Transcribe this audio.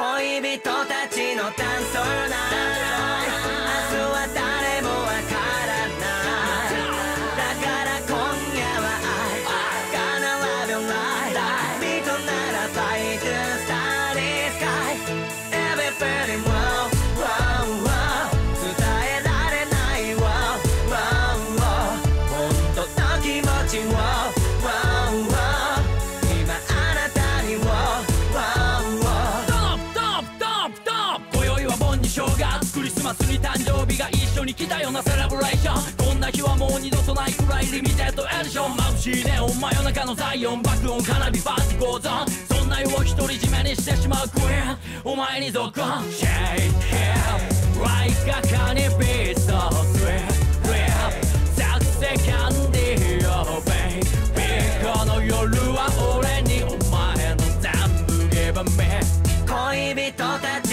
恋人たちのため月クリスマスに誕生日が一緒に来たようなセレブレーションこんな日はもう二度とないくらいリミテッドエディション。眩しいネオン真夜中のザイオン爆音花火パーティーゴーゾンそんな夜を独り占めにしてしまうクイーンお前に続行 Shake him like a honey bee so sweet real Sexy candy oh baby この夜は俺にお前の全部 give me 恋人たち